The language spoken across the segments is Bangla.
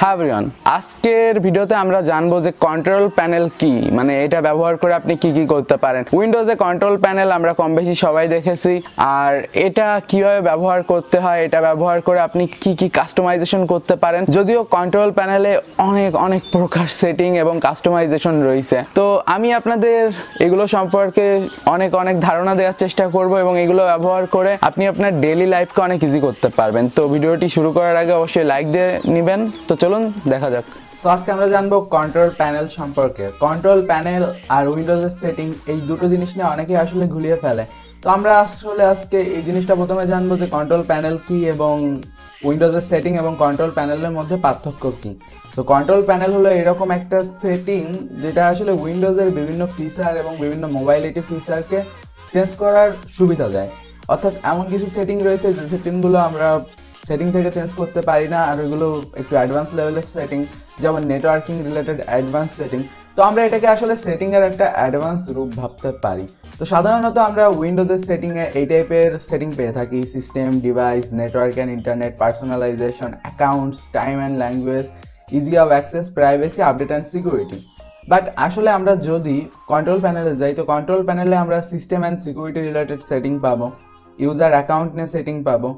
হ্যাঁ এভরিওয়ান আজকের ভিডিওতে আমরা জানব যে কন্ট্রোল প্যানেল কি? মানে এটা ব্যবহার করে আপনি কি কি করতে পারেন? উইন্ডোজে কন্ট্রোল প্যানেল আমরা কম বেশি সবাই দেখেছি। আর এটা কীভাবে ব্যবহার করতে হয়, এটা ব্যবহার করে আপনি কি কি কাস্টমাইজেশন করতে পারেন? যদিও কন্ট্রোল প্যানেলে অনেক অনেক প্রকার সেটিং এবং কাস্টমাইজেশন রয়েছে। তো আমি আপনাদের এগুলো সম্পর্কে অনেক অনেক ধারণা দেওয়ার চেষ্টা করব এবং এগুলো ব্যবহার করে আপনি আপনার ডেলি লাইফকে অনেক ইজি করতে পারবেন। তো ভিডিওটি শুরু করার আগে অবশ্যই লাইক দিয়ে নেবেন। তো চলুন দেখা যাক। তো আজকে আমরা জানব কন্ট্রোল প্যানেল সম্পর্কে। কন্ট্রোল প্যানেল আর উইন্ডোজের সেটিং এই দুটো জিনিস নিয়ে অনেকেই আসলে ঘুলিয়ে ফেলে। তো আমরা আসলে আজকে এই জিনিসটা প্রথমে জানব যে কন্ট্রোল প্যানেল কি এবং উইন্ডোজের সেটিং এবং কন্ট্রোল প্যানেলের মধ্যে পার্থক্য কি। তো কন্ট্রোল প্যানেল হলো এরকম একটা সেটিং যেটা আসলে উইন্ডোজের বিভিন্ন ফিচার এবং বিভিন্ন মোবাইলিটি ফিচারকে চেঞ্জ করার সুবিধা দেয়। অর্থাৎ এমন কিছু সেটিং রয়েছে যে সেটিংগুলো আমরা সেটিং থেকে চেঞ্জ করতে পারি না, আর ওইগুলো একটু অ্যাডভান্স লেভেলের সেটিং যেমন নেটওয়ার্কিং রিলেটেড অ্যাডভান্স সেটিং তো আমরা এটাকে আসলে সেটিংয়ের একটা অ্যাডভান্স রূপ ভাবতে পারি। তো সাধারণত আমরা উইন্ডোজের সেটিংয়ে এই টাইপের সেটিং পেয়ে থাকি। System device network and internet personalisation accounts time and language easy of access privacy update and security but আসলে আমরা যদি কন্ট্রোল প্যানেলে যাই, তো কন্ট্রোল প্যানেলে আমরা system and security related setting পাবো। ইউজার অ্যাকাউন্ট নিয়ে সেটিং পাবো।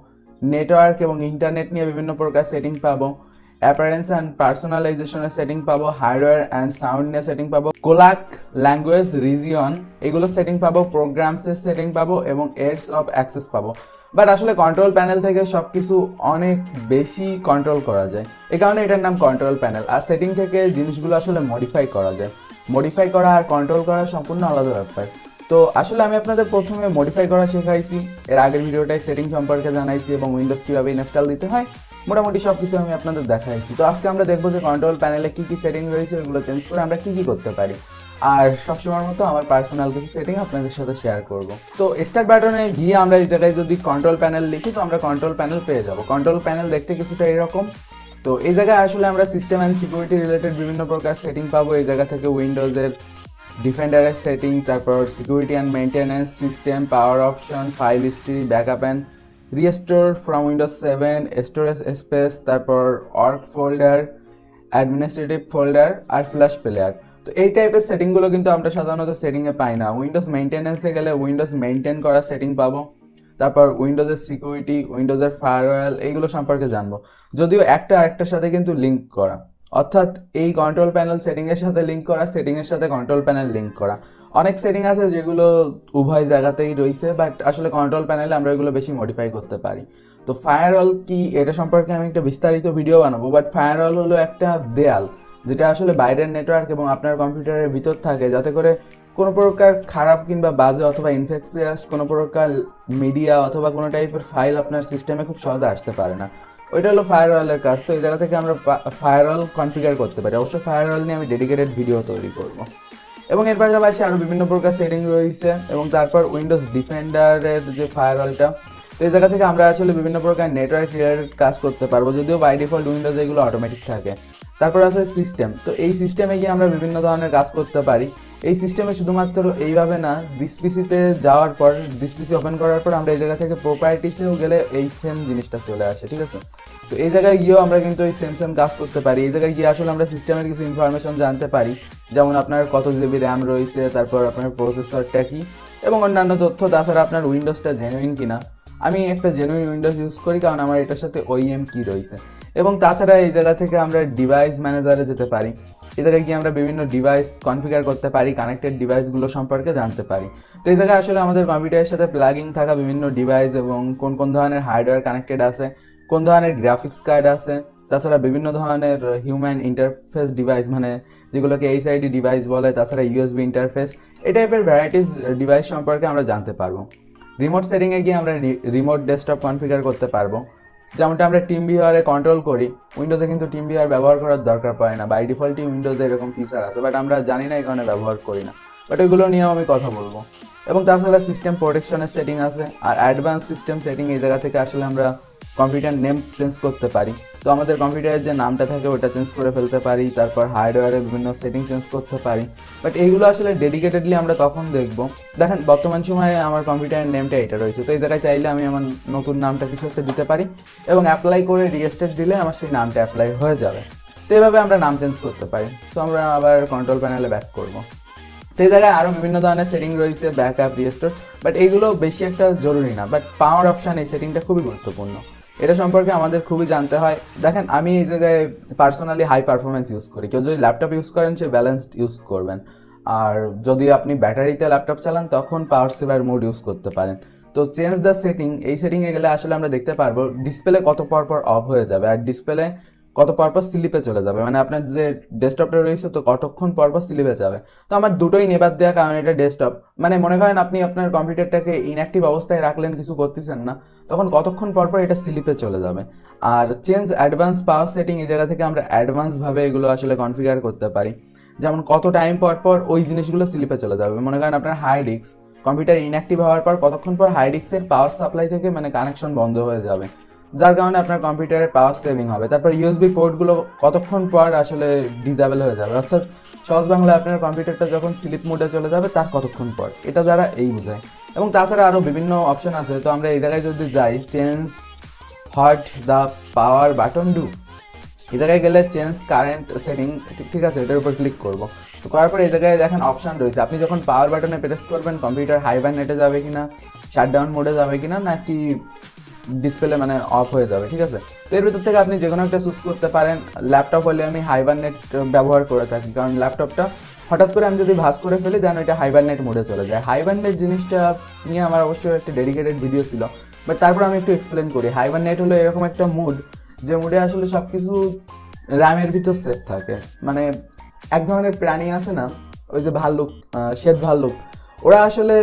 নেটওয়ার্ক এবং ইন্টারনেট নিয়ে বিভিন্ন প্রকার সেটিং পাবো। অ্যাপারেন্স অ্যান্ড পার্সোনালাইজেশনের সেটিং পাবো। হার্ডওয়্যার অ্যান্ড সাউন্ড নিয়ে সেটিং পাবো। কোলাক ল্যাঙ্গুয়েজ রিজিয়ন এগুলো সেটিং পাবো। প্রোগ্রামসের সেটিং পাবো এবং এডস অফ অ্যাক্সেস পাবো। বাট আসলে কন্ট্রোল প্যানেল থেকে সব কিছু অনেক বেশি কন্ট্রোল করা যায়। এই কারণে এটার নাম কন্ট্রোল প্যানেল আর সেটিং থেকে জিনিসগুলো আসলে মডিফাই করা যায়। মডিফাই করা আর কন্ট্রোল করা সম্পূর্ণ আলাদা ব্যাপার। তো আসলে আমি আপনাদের প্রথমে মডিফাই করা শেখাইছি। এর আগের ভিডিওটায় সেটিং সম্পর্কে জানাইছি এবং উইন্ডোজ কীভাবে ইনস্টল দিতে হয়। মোটামুটি সব কিছু আমি আপনাদের দেখাইছি। তো আজকে আমরা দেখব যে কন্ট্রোল প্যানেলে কী কী সেটিং রয়েছে ওগুলো চেঞ্জ করে আমরা কী কী করতে পারি। আর সবসময়ের মতো আমার পার্সোনাল কিছু সেটিং আপনাদের সাথে শেয়ার করব। তো স্টার্ট বাটনে গিয়ে আমরা এই জায়গায় যদি কন্ট্রোল প্যানেল লিখি, তো আমরা কন্ট্রোল প্যানেল পেয়ে যাব। কন্ট্রোল প্যানেল দেখতে কিছুটা এরকম। তো এই জায়গায় আসলে আমরা সিস্টেম অ্যান্ড সিকিউরিটি রিলেটেড বিভিন্ন প্রকার সেটিং পাবো। এই জায়গা থেকে উইন্ডোজের ডিফেন্ডারের সেটিং তারপর security and maintenance system power option file history backup and restore from Windows seven storage space তারপর অর্ক ফোল্ডার অ্যাডমিনিস্ট্রেটিভ ফোল্ডার আর ফ্ল্যাশ প্লেয়ার তো এই টাইপের সেটিংগুলো কিন্তু আমরা সাধারণত সেটিংয়ে পাই না। উইন্ডোজ মেনটেন্যান্সে গেলে উইন্ডোজ মেনটেন করা সেটিং পাবো। তারপর উইন্ডোজের সিকিউরিটি উইন্ডোজের ফায়ারওয়েল এইগুলো সম্পর্কে জানব। যদিও একটা আরেকটার সাথে কিন্তু লিঙ্ক করা। অর্থাৎ এই কন্ট্রোল প্যানেল সেটিংয়ের সাথে লিঙ্ক করা সেটিংয়ের সাথে কন্ট্রোল প্যানেল লিঙ্ক করা। অনেক সেটিং আছে যেগুলো উভয় জায়গাতেই রয়েছে বাট আসলে কন্ট্রোল প্যানেলে আমরা এগুলো বেশি মডিফাই করতে পারি। তো ফায়ারওয়াল কি, এটা সম্পর্কে আমি একটা বিস্তারিত ভিডিও বানাবো বাট ফায়ারওয়াল হলো একটা দেয়াল, যেটা আসলে বাইরের নেটওয়ার্ক এবং আপনার কম্পিউটারের ভিতর থাকে, যাতে করে কোনো প্রকার খারাপ কিংবা বাজে অথবা ইনফেকশিয়াস কোনো প্রকার মিডিয়া অথবা কোনো টাইপের ফাইল আপনার সিস্টেমে খুব সহজে আসতে পারে না। ওইটা হলো ফায়ারওয়ালের কাজ। তো এই জায়গা থেকে আমরা ফায়ারওয়াল কনফিগার করতে পারি। অবশ্য ফায়ারওয়াল নিয়ে আমি ডেডিকেটেড ভিডিও তৈরি করব। এবং এর পাশাপাশি আরও বিভিন্ন প্রকার সেটিং রয়েছে। এবং তারপর উইন্ডোজ ডিফেন্ডারের যে ফায়ারওয়ালটা তো এই জায়গা থেকে আমরা আসলে বিভিন্ন প্রকার নেটওয়ার্ক রিলেটেড কাজ করতে পারব। যদিও বাই ডিফল্ট উইন্ডোজ এগুলো অটোমেটিক থাকে। তারপর আছে সিস্টেম তো এই সিস্টেমে গিয়ে আমরা বিভিন্ন ধরনের কাজ করতে পারি। এই সিস্টেমে শুধুমাত্র এইভাবে না ডিসপিসিতে যাওয়ার পর ডিসপিসি ওপেন করার পর আমরা এই জায়গা থেকে প্রপার্টিসেও গেলে এই সেম জিনিসটা চলে আসে, ঠিক আছে? তো এই জায়গায় গিয়েও আমরা কিন্তু এই সেম সেম কাজ করতে পারি। এই জায়গায় গিয়ে আসলে আমরা সিস্টেমের কিছু ইনফরমেশন জানতে পারি। যেমন আপনার কত জিবি র্যাম রয়েছে, তারপর আপনার প্রসেসরটা কি এবং অন্যান্য তথ্য, তাছাড়া আপনার উইন্ডোজটা জেনুইন কিনা। আমি একটা জেনুইন উইন্ডোজ ইউজ করি, কারণ আমার এটার সাথে ওইএম কি রয়েছে। এবং তাছাড়া এই জায়গা থেকে আমরা ডিভাইস ম্যানেজারে যেতে পারি। এই জায়গায় গিয়ে আমরা বিভিন্ন ডিভাইস কনফিগার করতে পারি কানেক্টেড ডিভাইসগুলো সম্পর্কে জানতে পারি। তো এই জায়গায় আসলে আমাদের কম্পিউটারের সাথে প্লাগিং থাকা বিভিন্ন ডিভাইস এবং কোন কোন ধরনের হার্ডওয়্যার কানেক্টেড আছে, কোন ধরনের গ্রাফিক্স কার্ড আছে, তাছাড়া বিভিন্ন ধরনের হিউম্যান ইন্টারফেস ডিভাইস মানে যেগুলোকে এইচআইডি ডিভাইস বলে, তাছাড়া ইউএসবি ইন্টারফেস এই টাইপের ভ্যারাইটিস ডিভাইস সম্পর্কে আমরা জানতে পারব। রিমোট সেটিংয়ে গিয়ে আমরা রিমোট ডেস্কটপ কনফিগার করতে পারব। যেমনটা আমরা টিম ভিওয়ারে কন্ট্রোল করি উইন্ডোজে কিন্তু টিম ভিওয়ার ব্যবহার করার দরকার পড়ে না। বাই ডিফল্টই উইন্ডোজে এরকম ফিচার আছে বাট আমরা জানি না এখানে ব্যবহার করি না। বাট ওইগুলো নিয়েও আমি কথা বলব। এবং তাছাড়া সিস্টেম প্রোটেকশনের সেটিং আছে, আর অ্যাডভান্স সিস্টেম সেটিং এই জায়গা থেকে আসলে আমরা কম্পিউটার নেম চেঞ্জ করতে পারি। তো আমাদের কম্পিউটারের যে নামটা থাকে, ওটা চেঞ্জ করে ফেলতে পারি, তারপর হার্ডওয়্যারে বিভিন্ন সেটিং চেঞ্জ করতে পারি। বাট এইগুলো আসলে ডেডিকেটেডলি আমরা তখন দেখব। দেখেন, বর্তমান সময়ে আমার কম্পিউটারের নেমটা এটা রয়েছে। তো এই জায়গায় চাইলে আমি আমার নতুন নামটা কিছু একটা দিতে পারি এবং অ্যাপ্লাই করে রিয়েস্টেট দিলে আমার সেই নামটা অ্যাপ্লাই হয়ে যাবে। তো এইভাবে আমরা নাম চেঞ্জ করতে পারি। তো আমরা আবার কন্ট্রোল প্যানেলে ব্যাক করব। তো এই জায়গায় আরও বিভিন্ন ধরনের সেটিং রয়েছে ব্যাক আপ রিস্টোর বাট এইগুলো বেশি একটা জরুরি না। বাট পাওয়ার অপশান এই সেটিংটা খুবই গুরুত্বপূর্ণ। এটা সম্পর্কে আমাদের খুবই জানতে হয়। দেখেন, আমি এই জায়গায় পার্সোনালি হাই পারফরমেন্স ইউজ করি। কেউ যদি ল্যাপটপ ইউজ করেন, সে ব্যালেন্সড ইউজ করবেন। আর যদি আপনি ব্যাটারিতে ল্যাপটপ চালান, তখন পাওয়ার সেভার মোড ইউজ করতে পারেন। তো চেঞ্জ দ্য সেটিং এই সেটিংয়ে গেলে আসলে আমরা দেখতে পারব ডিসপ্লে কত পর পর অফ হয়ে যাবে। আর ডিসপ্লে কত পরপর স্লিপে চলে যাবে। মানে আপনার যে ডেস্কটপটা রয়েছে, তো কতক্ষণ পরপর স্লিপে যাবে। তো আমার দুটোই নেবার দেওয়া কারণ এটা ডেস্কটপ মানে মনে করেন আপনি আপনার কম্পিউটারটাকে ইনঅ্যাক্টিভ অবস্থায় রাখলেন, কিছু করতেছেন না, তখন কতক্ষণ পরপর এটা স্লিপে চলে যাবে। আর চেঞ্জ অ্যাডভান্স পাওয়ার সেটিং এই জায়গা থেকে আমরা অ্যাডভান্সভাবে এগুলো আসলে কনফিগার করতে পারি। যেমন কত টাইম পর পর ওই জিনিসগুলো স্লিপে চলে যাবে। মনে করেন আপনার হাই ডিস্ক কম্পিউটার ইনঅ্যাক্টিভ হওয়ার পর কতক্ষণ পর হাই ডিস্কের পাওয়ার সাপ্লাই থেকে মানে কানেকশন বন্ধ হয়ে যাবে। যার কারণে আপনার কম্পিউটারের পাওয়ার সেভিং হবে। তারপর ইউএসবি পোর্টগুলো কতক্ষণ পর আসলে ডিজেবল হয়ে যাবে? অর্থাৎ সহজ বাংলা আপনার কম্পিউটারটা যখন স্লিপ মোডে চলে যাবে, তার কতক্ষণ পর? এটা দ্বারা এই বোঝায়। এবং তাছাড়া আরও বিভিন্ন অপশন আছে। তো আমরা এই জায়গায় যদি যাই change what the power button do এই জায়গায় গেলে চেঞ্জ কারেন্ট সেটিং ঠিক আছে? এটার উপর ক্লিক করব। তো করার পর এই জায়গায় দেখেন অপশান রয়েছে। আপনি যখন পাওয়ার বাটনে প্রেস করবেন কম্পিউটার হাই বাই নেটে যাবে কি কিনা শাটডাউন মোডে যাবে কিনা, নাকি ডিসপ্লে মানে অফ হয়ে যাবে, ঠিক আছে? তো এর ভিতর থেকে আপনি যে কোনো একটা চুজ করতে পারেন। ল্যাপটপ হলে আমি হাইবার নেট ব্যবহার করে থাকি, কারণ ল্যাপটপটা হঠাৎ করে আমি যদি ভাস করে ফেলি দেন ওইটা হাইবার নেট মোডে চলে যায়। হাইবার নেট জিনিসটা নিয়ে আমার অবশ্যই একটা ডেডিকেটেড ভিডিও ছিল বাট তারপর আমি একটু এক্সপ্লেন করি। হাইবার নেট হলো এরকম একটা মুড যে মুডে আসলে সব কিছু র্যামের ভিতর সেফ থাকে। মানে এক ধরনের প্রাণী আছে না, ওই যে ভাল্লুক শ্বেত ভাল্লুক ওরা আসলে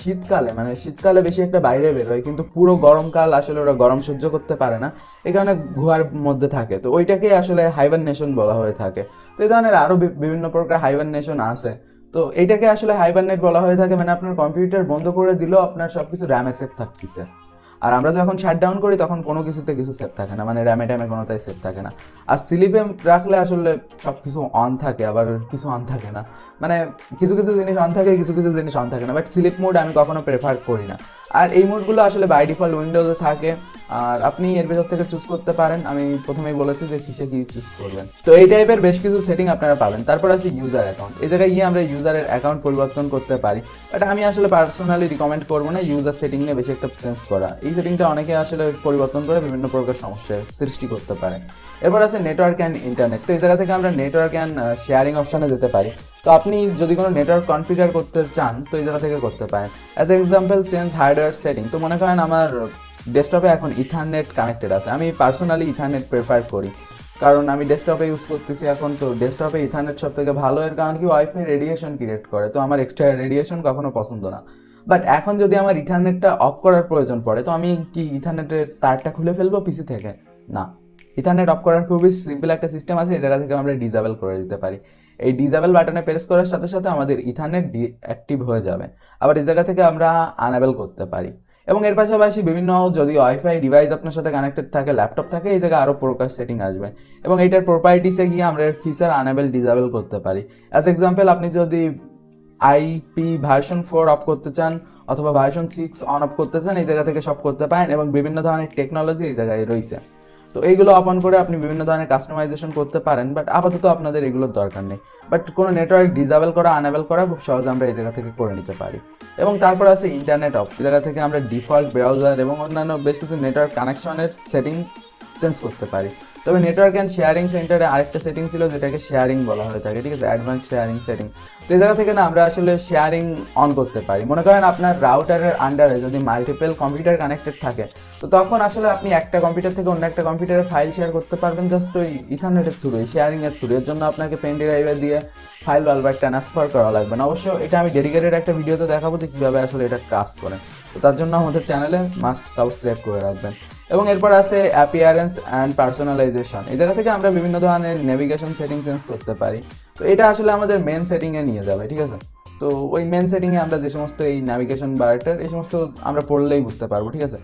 শীতকালে মানে শীতকালে বেশি একটা বাইরে বেরোয় কিন্তু পুরো গরমকাল আসলে ওরা গরম সহ্য করতে পারে না। এই কারণে গুহার মধ্যে থাকে। তো ওইটাকেই আসলে হাইবারনেশন বলা হয়ে থাকে। তো এই ধরনের আরও বিভিন্ন প্রকার হাইবারনেশন আছে। তো এইটাকে আসলে হাইবারনেট বলা হয়ে থাকে মানে আপনার কম্পিউটার বন্ধ করে দিলেও আপনার সব কিছু র্যাম সেফ থাকতেছে। আর আমরা যখন শাট ডাউন করি, তখন কোনো কিছুতে কিছু সেফ থাকে না। মানে র্যামে ট্যামে কোনোটাই সেফ থাকে না। আর স্লিপে রাখলে আসলে সব কিছু অন থাকে, আবার কিছু অন থাকে না। মানে কিছু কিছু জিনিস অন থাকে, কিছু কিছু জিনিস অন থাকে না। বাট স্লিপ মোড আমি কখনো প্রেফার করি না। আর এই মোডগুলো আসলে বাই ডিফল্ট উইন্ডোজে থাকে। আর আপনি এর ভেতর থেকে চুজ করতে পারেন। আমি প্রথমেই বলেছি যে কিসে কি চুজ করবেন। তো এই টাইপের বেশ কিছু সেটিং আপনারা পাবেন। তারপর আছে ইউজার অ্যাকাউন্ট এই জায়গায় গিয়ে আমরা ইউজারের অ্যাকাউন্ট পরিবর্তন করতে পারি। বাট আমি আসলে পার্সোনালি রিকমেন্ড করব না ইউজার সেটিং নিয়ে বেশি একটা চেঞ্জ করা। এই সেটিংটা অনেকে আসলে পরিবর্তন করে বিভিন্ন প্রকার সমস্যার সৃষ্টি করতে পারে। এরপর আছে নেটওয়ার্ক অ্যান্ড ইন্টারনেট তো এই জায়গা থেকে আমরা নেটওয়ার্ক অ্যান্ড শেয়ারিং অপশানে যেতে পারি। তো আপনি যদি কোনো নেটওয়ার্ক কনফিগার করতে চান, তো এই জায়গা থেকে করতে পারেন। As example change hardware setting তো মনে করেন আমার ডেস্কটপে এখন ইথারনেট কানেক্টেড আছে। আমি পার্সোনালি ইথারনেট প্রেফার করি। কারণ আমি ডেস্কটপে ইউজ করতেছি এখন, তো ডেস্কটপে ইথারনেট সব থেকে ভালো এর কারণ কি ওয়াইফাই রেডিয়েশন ক্রিয়েট করে। তো আমার এক্সট্রা রেডিয়েশন কখনো পছন্দ না। বাট এখন যদি আমার ইথারনেটটা অফ করার প্রয়োজন পড়ে, তো আমি কি ইথারনেটের তারটা খুলে ফেলব পিসি থেকে? না। ইথারনেট অফ করার খুবই সিম্পল একটা সিস্টেম আছে জায়গা থেকে আমরা ডিজাবেল করে দিতে পারি। এই ডিজাবেল বাটনে প্রেস করার সাথে সাথে আমাদের ইথারনেট অ্যাক্টিভ হয়ে যাবে। আবার এই জায়গা থেকে আমরা আনাবেল করতে পারি। এবং এর পাশাপাশি বিভিন্ন যদি ওয়াইফাই ডিভাইস আপনার সাথে কানেক্টেড থাকে ল্যাপটপ থাকে, এই জায়গায় আরও প্রকার সেটিং আসবে। এবং এইটার প্রপার্টিসে গিয়ে আমরা ফিচার আনেবেল ডিজাবেল করতে পারি। অ্যাজ এক্সাম্পল আপনি যদি আইপি ভার্সন ফোর অফ করতে চান অথবা ভার্সন সিক্স অন অফ করতে চান, এই জায়গা থেকে সব করতে পারেন এবং বিভিন্ন ধরনের টেকনোলজি এই জায়গায় রয়েছে। তো এইগুলো অপন করে আপনি বিভিন্ন ধরনের কাস্টমাইজেশন করতে পারেন বাট আপাতত আপনাদের এগুলোর দরকার নেই। বাট কোনো নেটওয়ার্ক ডিজাবেল করা আনাবেল করা খুব সহজে আমরা এই জায়গা থেকে করে নিতে পারি। এবং তারপর আছে ইন্টারনেট এই জায়গা থেকে আমরা ডিফল্ট ব্রাউজার এবং অন্যান্য বেশ কিছু নেটওয়ার্ক কানেকশনের সেটিং চেঞ্জ করতে পারি। তবে নেটওয়ার্ক অ্যান্ড শেয়ারিং সেন্টারে আরেকটা সেটিং ছিল যেটাকে শেয়ারিং বলা হয়ে থাকে, ঠিক আছে? অ্যাডভান্স শেয়ারিং সেটিং তো এই জায়গা থেকে না আমরা আসলে শেয়ারিং অন করতে পারি। মনে করেন আপনার রাউটারের আন্ডারে যদি মাল্টিপল কম্পিউটার কানেক্টেড থাকে, তো তখন আসলে আপনি একটা কম্পিউটার থেকে অন্য একটা কম্পিউটারে ফাইল শেয়ার করতে পারবেন জাস্ট ওই ইথারনেটের থ্রু শেয়ারিংয়ের থ্রু এর জন্য আপনাকে পেন ড্রাইভে দিয়ে ফাইল বারবার ট্রান্সফার করা লাগবে না। অবশ্য এটা আমি ডেডিকেটেড একটা ভিডিওতে দেখাবো যে কীভাবে আসলে এটা কাজ করে। তো তার জন্য আমাদের চ্যানেলে মাস্ট সাবস্ক্রাইব করে রাখবেন। এবং এরপর আছে অ্যাপিয়ারেন্স অ্যান্ড পার্সোনালাইজেশন এই জায়গা থেকে আমরা বিভিন্ন ধরনের নেভিগেশন সেটিং চেঞ্জ করতে পারি। তো এটা আসলে আমাদের মেন সেটিংয়ে নিয়ে যাবে, ঠিক আছে? তো ওই মেন সেটিংয়ে আমরা যে সমস্ত এই ন্যাভিগেশন বারটার এই সমস্ত আমরা পড়লেই বুঝতে পারব, ঠিক আছে?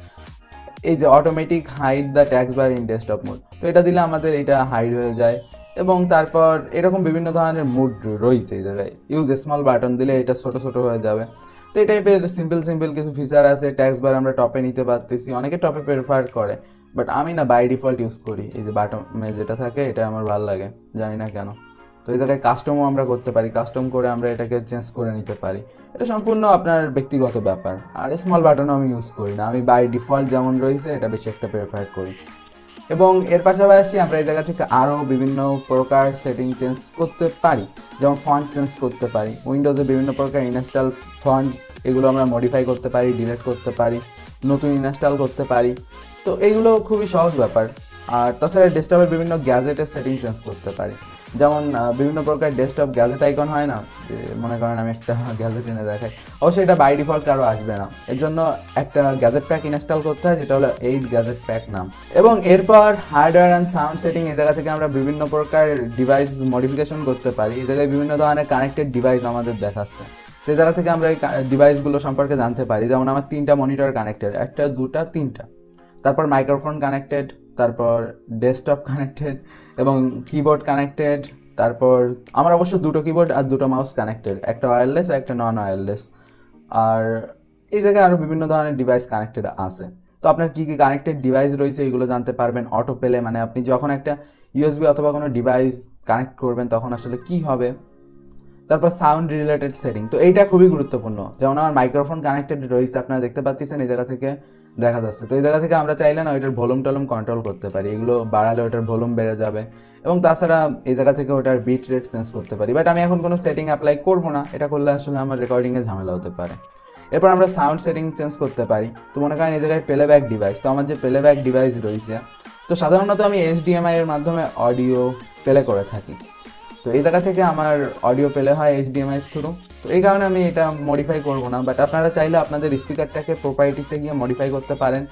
এই যে automatic hide the taskbar in desktop mode তো এটা দিলে আমাদের এটা হাইড হয়ে যায় এবং তারপর এরকম বিভিন্ন ধরনের মুড রয়েছে এই জায়গায়। ইউজ স্মল বাটন দিলে এটা ছোট ছোট হয়ে যাবে। তো এই টাইপের সিম্পল সিম্পল কিছু ফিচার আছে ট্যাক্স বার আমরা টপে নিতে পারতেছি। অনেকে টপে প্রেফার করে বাট আমি না বাই ডিফল্ট ইউজ করি। এই যে বাটমে যেটা থাকে, এটা আমার ভালো লাগে, জানি না কেন। তো এই জায়গায় কাস্টমও আমরা করতে পারি কাস্টম করে আমরা এটাকে চেঞ্জ করে নিতে পারি। এটা সম্পূর্ণ আপনার ব্যক্তিগত ব্যাপার, আর স্মল বাটনও আমি ইউজ করি না। আমি বাই ডিফল্ট যেমন রয়েছে, এটা বেশি একটা প্রেফার করি। এবং এর পাশাপাশি আমরা এই জায়গা থেকে আরও বিভিন্ন প্রকার সেটিং চেঞ্জ করতে পারি, যেমন ফন্ট চেঞ্জ করতে পারি উইন্ডোজে বিভিন্ন প্রকার ইনস্টল ফন্ট এগুলো আমরা মডিফাই করতে পারি ডিলেট করতে পারি, নতুন ইনস্টল করতে পারি। তো এইগুলো খুবই সহজ ব্যাপার। আর তাছাড়া ডেস্কটপের বিভিন্ন গ্যাজেটের সেটিং চেঞ্জ করতে পারি। যেমন বিভিন্ন প্রকার ডেস্কটপ গ্যাজেট আইকন হয় না? যে মনে করেন আমি একটা গ্যাজেট এনে দেখাই। অবশ্যই এটা বাই ডিফল্ট আরও আসবে না। এর জন্য একটা গ্যাজেট প্যাক ইনস্টল করতে হয়, যেটা হলো এইট গ্যাজেট প্যাক নাম। এবং এরপর হার্ডওয়্যার অ্যান্ড সাউন্ড সেটিং এই জায়গা থেকে আমরা বিভিন্ন প্রকার ডিভাইস মডিফিকেশন করতে পারি। এই জায়গায় বিভিন্ন ধরনের কানেক্টেড ডিভাইস আমাদের দেখাচ্ছে। তো জায়গা থেকে আমরা এই ডিভাইসগুলো সম্পর্কে জানতে পারি। যেমন, আমার তিনটা মনিটর কানেক্টেড একটা, দুটা, তিনটা। তারপর মাইক্রোফোন কানেক্টেড তারপর ডেস্কটপ কানেক্টেড এবং কিবোর্ড কানেক্টেড তারপর আমার অবশ্য দুটো কিবোর্ড আর দুটো মাউস কানেক্টেড একটা ওয়্যারলেস আর একটা নন ওয়্যারলেস আর এই জায়গায় আরও বিভিন্ন ধরনের ডিভাইস কানেক্টেড আছে। তো আপনার কী কী কানেক্টেড ডিভাইস রয়েছে এগুলো জানতে পারবেন অটো পেলে মানে আপনি যখন একটা ইউএসবি অথবা কোনো ডিভাইস কানেক্ট করবেন তখন আসলে কি হবে? তারপর সাউন্ড রিলেটেড সেটিং তো এইটা খুবই গুরুত্বপূর্ণ। যেমন আমার মাইক্রোফোন কানেক্টেড রয়েছে, আপনারা দেখতে পাচ্ছেন এই জায়গা থেকে। দেখা যাচ্ছে। তো এই জায়গা থেকে আমরা চাইলে না ওইটার ভলিউম টলুম কন্ট্রোল করতে পারি। এগুলো বাড়ালে ওটার ভলিউম বেড়ে যাবে এবং তাছাড়া এই জায়গা থেকে ওটার বিট রেট চেঞ্জ করতে পারি। বাট আমি এখন কোনো সেটিং অ্যাপ্লাই করব না। এটা করলে আসলে আমার রেকর্ডিংয়ে ঝামেলা হতে পারে। এরপর আমরা সাউন্ড সেটিং চেঞ্জ করতে পারি। তো মনে করেন এই জায়গায় প্লেব্যাক ডিভাইস তো আমার যে প্লেব্যাক ডিভাইস রয়েছে, তো সাধারণত আমি এইচডিএমআই এর মাধ্যমে অডিও প্লে করে থাকি। তো এই জায়গা থেকে আমার অডিও পেলে হয় এইচডিএমআই থ্রু তো এই কারণে আমি এটা মডিফাই করব না বাট আপনারা চাইলে আপনাদের স্পিকারটাকে প্রপার্টিসে গিয়ে মডিফাই করতে পারেন,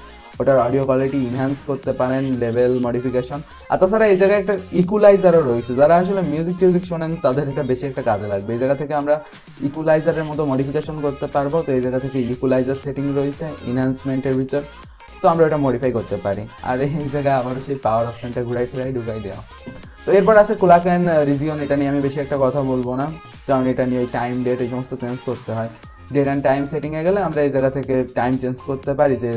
ওটার অডিও কোয়ালিটি ইনহ্যান্স করতে পারেন লেভেল মডিফিকেশন আর তাছাড়া এই জায়গায় একটা ইকুলাইজারও রয়েছে, যারা আসলে মিউজিক টিউজিক শোনেন, তাদের এটা বেশি একটা কাজে লাগবে। এই জায়গা থেকে আমরা ইকুলাইজারের মতো মডিফিকেশন করতে পারব, তো এই জায়গা থেকে ইকুলাইজার সেটিং রয়েছে ইনহ্যান্সমেন্টের ভিতর, তো আমরা ওটা মডিফাই করতে পারি। আর এই জায়গায় আবার সেই পাওয়ার অপশনটা ঘুরাই ফিরাই ঢুকাই দেওয়া। তো এরপর আছে কুলাকেন রিজিয়ন এটা নিয়ে আমি বেশি একটা কথা বলব না। কারণ এটা নিয়ে টাইম ডেট এই সমস্ত চেঞ্জ করতে হয়। ডেট অ্যান্ড টাইম সেটিংয়ে গেলে আমরা এই জায়গা থেকে টাইম চেঞ্জ করতে পারি যে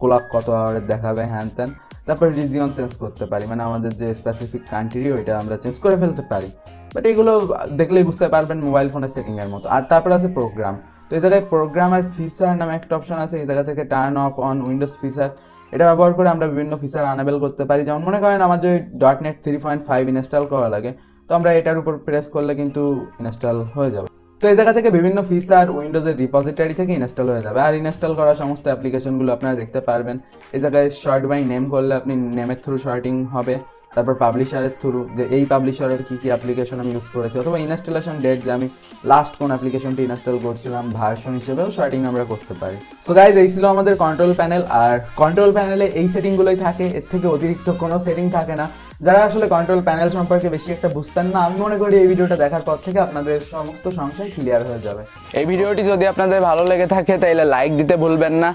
কোলাপ কত আওয়ারের দেখাবে হ্যান ত্যান তারপর রিজিয়ন চেঞ্জ করতে পারি। মানে আমাদের যে স্পেসিফিক কান্ট্রি ওইটা আমরা চেঞ্জ করে ফেলতে পারি। বাট এগুলো দেখলেই বুঝতে পারবেন মোবাইল ফোনের সেটিংয়ের মতো। আর তারপরে আছে প্রোগ্রাম তো এই জায়গায় প্রোগ্রাম আর ফিচার নামে একটা অপশন আছে। এই জায়গা থেকে turn off on Windows feature এটা ব্যবহার করে আমরা বিভিন্ন ফিচার আনাবেল করতে পারি। যেমন মনে করেন আমার যে dot net three point five install করা লাগে তো আমরা এটার উপর প্রেস করলে কিন্তু ইনস্টল হয়ে যাবে। তো এই জায়গা থেকে বিভিন্ন ফিচার উইন্ডোজের রিপোজিটরি থেকে ইনস্টল হয়ে যাবে। আর ইনস্টল করা সমস্ত অ্যাপ্লিকেশনগুলো আপনারা দেখতে পারবেন। এই জায়গায় শর্ট বাই নেম করলে আপনি নেমের থ্রু শর্টিং হবে। তারপর পাবলিশারের থ্রু যে এই পাবলিশারের কী কী অ্যাপ্লিকেশন আমি ইউজ করেছি। অথবা ইনস্টলেশন ডেট যে আমি লাস্ট কোন অ্যাপ্লিকেশনটি ইনস্টল করছিলাম ভার্সন হিসেবেও শর্টিং আমরা করতে পারি। সো গাইজ এই ছিল আমাদের কন্ট্রোল প্যানেল আর কন্ট্রোল প্যানেলে এই সেটিংগুলোই থাকে। এর থেকে অতিরিক্ত কোনো সেটিং থাকে না। যারা আসলে কন্ট্রোল প্যানেল সম্পর্কে বেশি একটা বুঝতেন না, আমি মনে করি এই ভিডিওটা দেখার পর থেকে আপনাদের সমস্ত সংশয় ক্লিয়ার হয়ে যাবে। এই ভিডিওটি যদি আপনাদের ভালো লেগে থাকে তাহলে লাইক দিতে ভুলবেন না।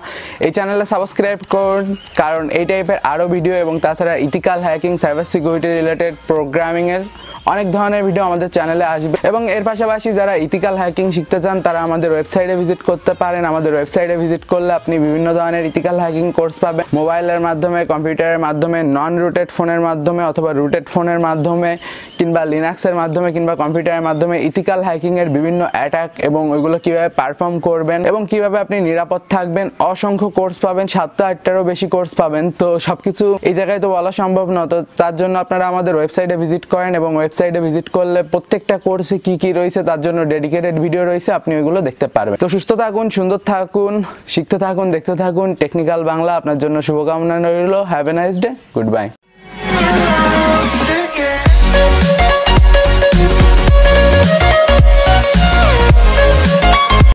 এই চ্যানেলে সাবস্ক্রাইব করুন, কারণ এই টাইপের আরও ভিডিও এবং তাছাড়া ethical hacking cyber security related প্রোগ্রামিংয়ের অনেক ধরনের ভিডিও আমাদের চ্যানেলে আসবে। এবং এর পাশাপাশি যারা ইথিক্যাল হ্যাকিং শিখতে চান, তারা আমাদের ওয়েবসাইটে ভিজিট করতে পারেন। আমাদের ওয়েবসাইটে ভিজিট করলে আপনি বিভিন্ন ধরনের ইথিক্যাল হ্যাকিং কোর্স পাবেন। মোবাইলের মাধ্যমে কম্পিউটারের মাধ্যমে নন রুটেড ফোনের মাধ্যমে অথবা রুটেড ফোনের মাধ্যমে, কিংবা লিনাক্সের মাধ্যমে, কিংবা কম্পিউটারের মাধ্যমে ইথিক্যাল হ্যাকিংয়ের বিভিন্ন অ্যাটাক এবং ওইগুলো কীভাবে পারফর্ম করবেন এবং কীভাবে আপনি নিরাপদ থাকবেন, অসংখ্য কোর্স পাবেন, সাতটা আটটারও বেশি কোর্স পাবেন। তো সব কিছু এই জায়গায় তো বলা সম্ভব না তো তার জন্য আপনারা আমাদের ওয়েবসাইটে ভিজিট করেন এবং ওয়েবসাইটে ভিজিট করলে প্রত্যেকটা কোর্সে কি কি রয়েছে, তার জন্য ডেডিকেটেড ভিডিও রয়েছে, আপনি ওইগুলো দেখতে পারবেন তো সুস্থ থাকুন, সুন্দর থাকুন, শিখতে থাকুন, দেখতে থাকুন টেকনিক্যাল বাংলা আপনার জন্য শুভকামনা রইল have a nice day good bye.